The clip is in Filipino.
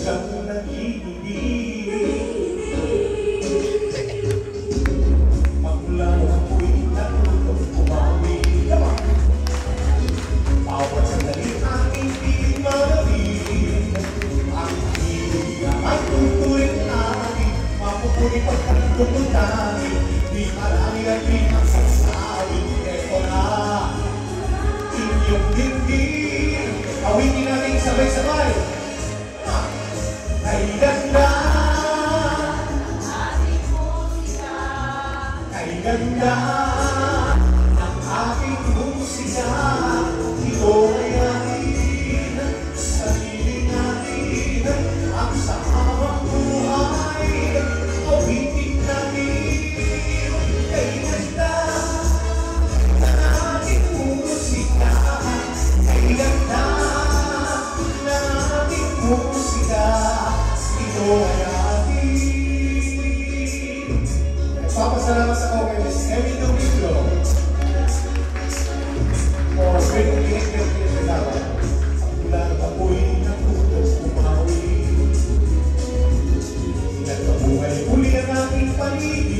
sadyang nag-iibig Magmula mo ako'y natutong umawi Yaman Bawat sandali aking pilit manawin Ang hilig na ay tutuloy namin Mapupuli pagkakot ng namin Di marami ang di magsasabi Eto na Inyong dingding Awitin natin sabay-sabay ganda ng aking musika Ito ay atin, sarili natin Ang sa habang buhay, awitin natin Ay ganda ng ating musika Ay ganda ng ating musika Ito ay Ako kay Miss Emmy Domingo bringing me here to Mindanao. Ang mula ng apoy ng putos umawi. Nagkabuhay muli ang paligid.